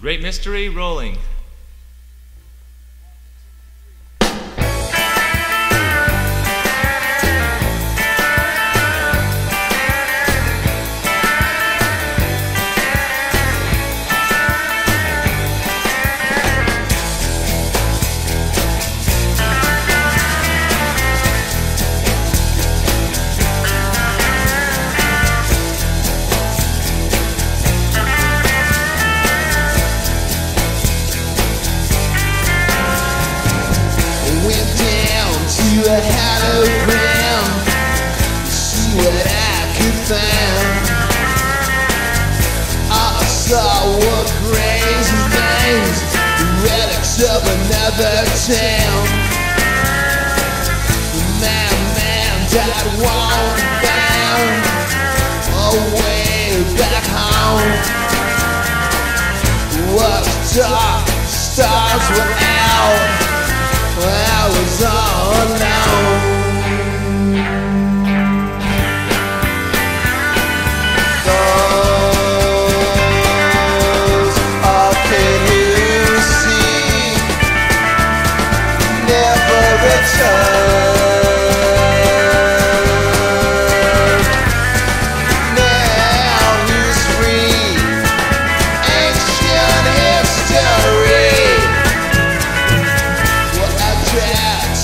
Great Mystery rolling. A hologram see what I could find. I saw what crazy things, the relics of another town. The madman died one bound away back home. Was dark, stars were out. I was all alone.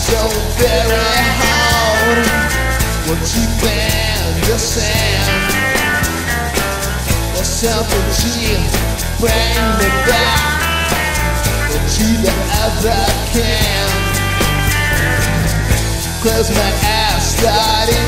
So very hard What you bend sand There's something to bring me back To the other can Close my eyes starting